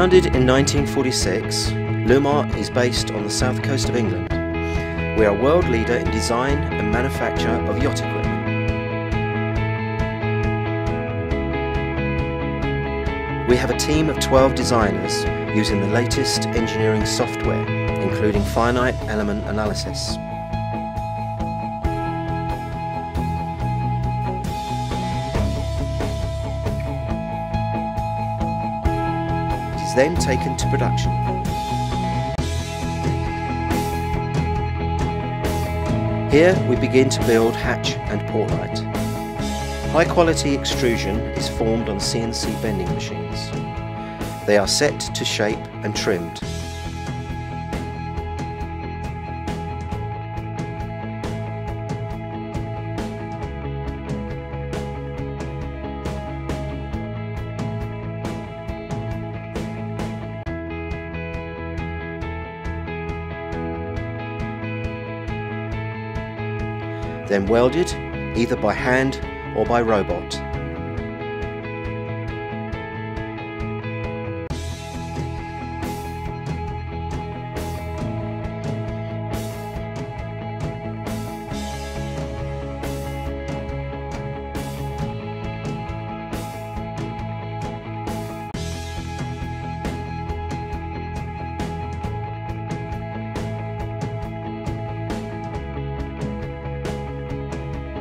Founded in 1946, Lewmar is based on the south coast of England. We are a world leader in design and manufacture of yacht equipment. We have a team of 12 designers using the latest engineering software, including finite element analysis. Is then taken to production. Here we begin to build hatch and portlight. High quality extrusion is formed on CNC bending machines. They are set to shape and trimmed. Then welded either by hand or by robot.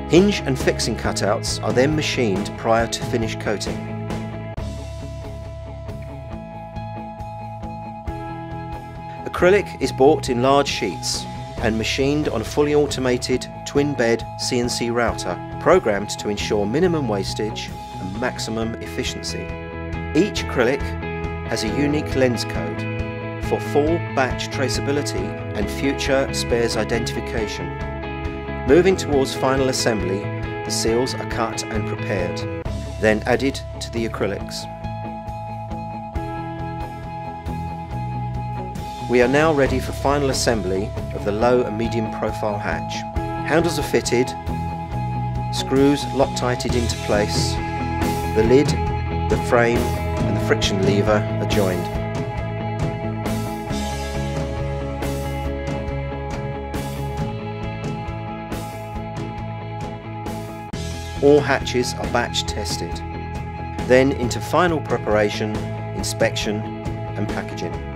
Hinge and fixing cutouts are then machined prior to finish coating. Acrylic is bought in large sheets and machined on a fully automated twin bed CNC router programmed to ensure minimum wastage and maximum efficiency. Each acrylic has a unique lens code for full batch traceability and future spares identification. Moving towards final assembly, the seals are cut and prepared, then added to the acrylics. We are now ready for final assembly of the low and medium profile hatch. Handles are fitted, screws loctited into place, the lid, the frame and the friction lever are joined. All hatches are batch tested. Then into final preparation, inspection and packaging.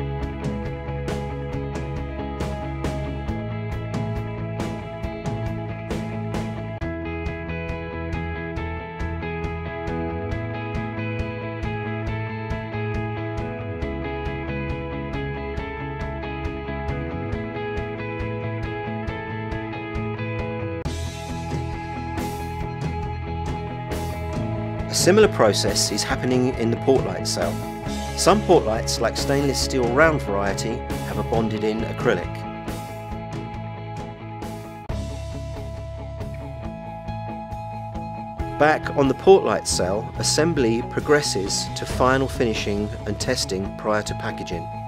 A similar process is happening in the portlight cell. Some portlights, like stainless steel round variety, have a bonded in acrylic. Back on the portlight cell, assembly progresses to final finishing and testing prior to packaging.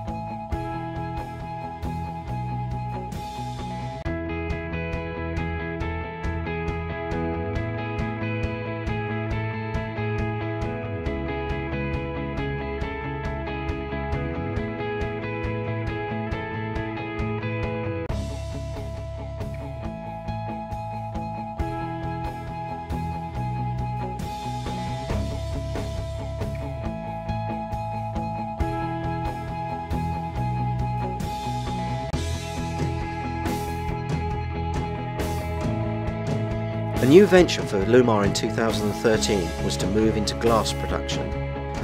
A new venture for Lewmar in 2013 was to move into glass production.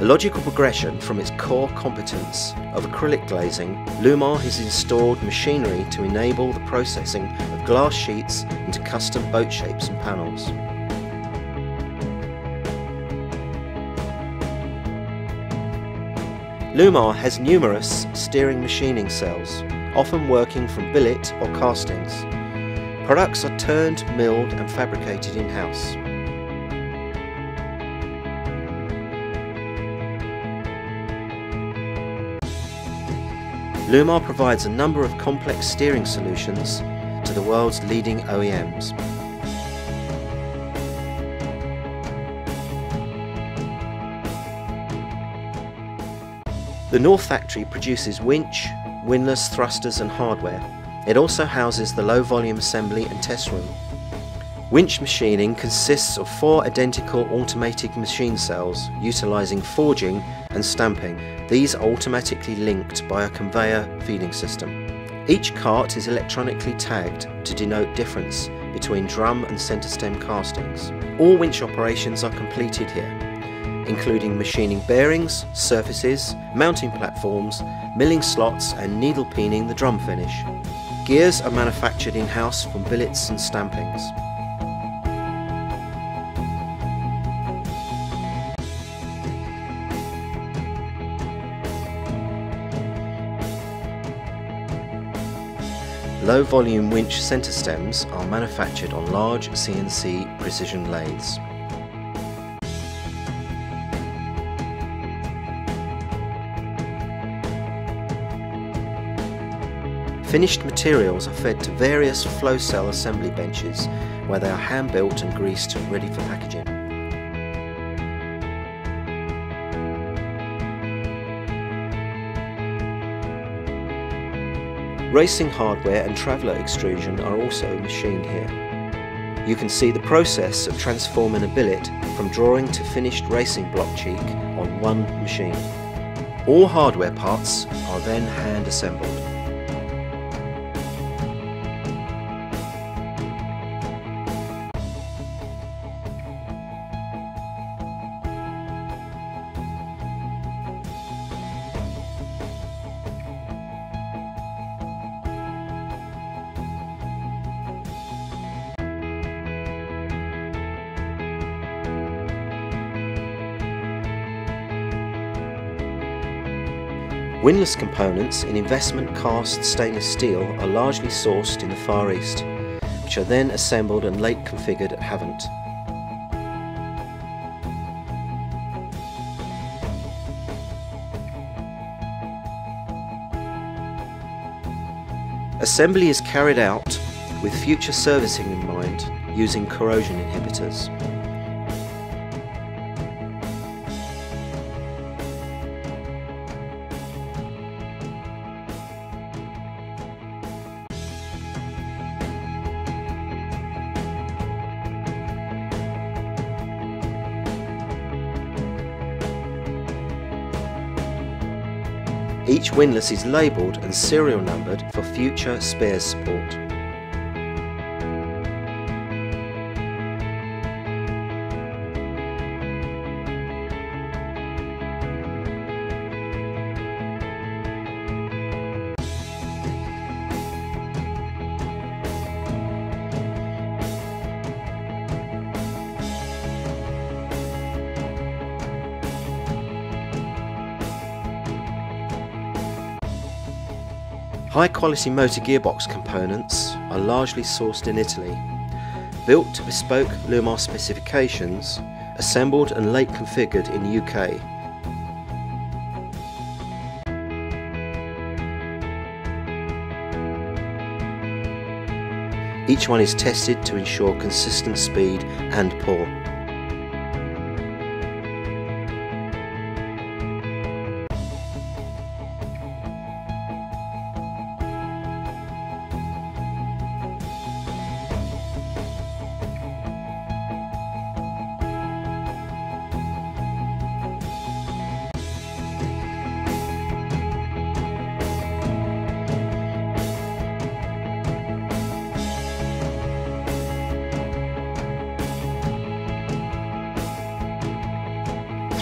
A logical progression from its core competence of acrylic glazing, Lewmar has installed machinery to enable the processing of glass sheets into custom boat shapes and panels. Lewmar has numerous steering machining cells, often working from billet or castings. Products are turned, milled and fabricated in-house. Lewmar provides a number of complex steering solutions to the world's leading OEMs. The North factory produces winch, windlass, thrusters and hardware. It also houses the low volume assembly and test room. Winch machining consists of four identical automated machine cells utilising forging and stamping. These are automatically linked by a conveyor feeding system. Each cart is electronically tagged to denote difference between drum and centre stem castings. All winch operations are completed here, including machining bearings, surfaces, mounting platforms, milling slots and needle peening the drum finish. Gears are manufactured in-house from billets and stampings. Low volume winch centre stems are manufactured on large CNC precision lathes. Finished materials are fed to various flow cell assembly benches where they are hand built and greased and ready for packaging. Racing hardware and traveller extrusion are also machined here. You can see the process of transforming a billet from drawing to finished racing block cheek on one machine. All hardware parts are then hand assembled. Windlass components in investment cast stainless steel are largely sourced in the Far East, which are then assembled and late configured at Havant. Assembly is carried out with future servicing in mind using corrosion inhibitors. Each windlass is labelled and serial numbered for future spares support. High quality motor gearbox components are largely sourced in Italy. Built to bespoke Lewmar specifications, assembled and late configured in UK. Each one is tested to ensure consistent speed and pull.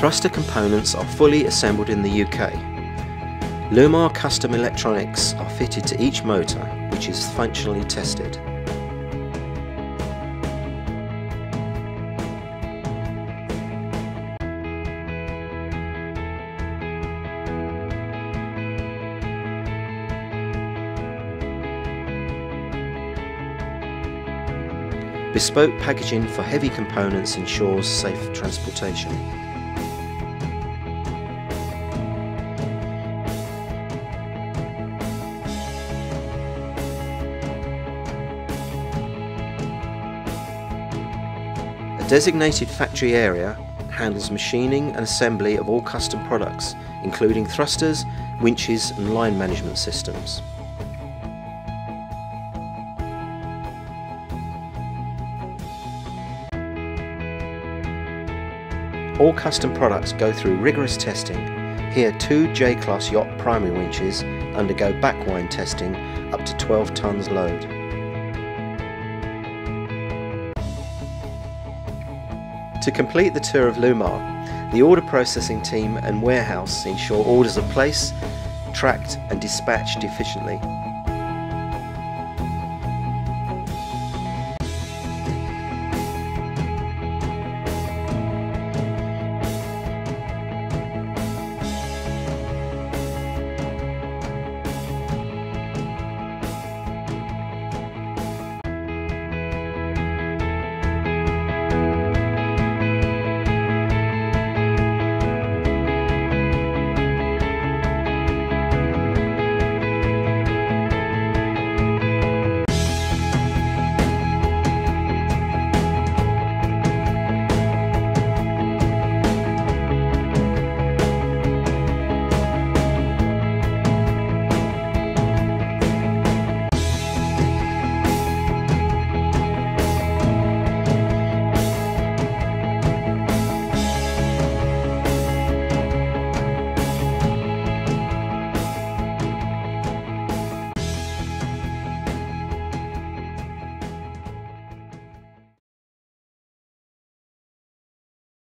Thruster components are fully assembled in the UK. Lewmar custom electronics are fitted to each motor, which is functionally tested. Bespoke packaging for heavy components ensures safe transportation. Designated factory area handles machining and assembly of all custom products, including thrusters, winches and line management systems. All custom products go through rigorous testing. Here two J-Class yacht primary winches undergo backwind testing up to 12 tonnes load. To complete the tour of Lewmar, the order processing team and warehouse ensure orders are placed, tracked and dispatched efficiently.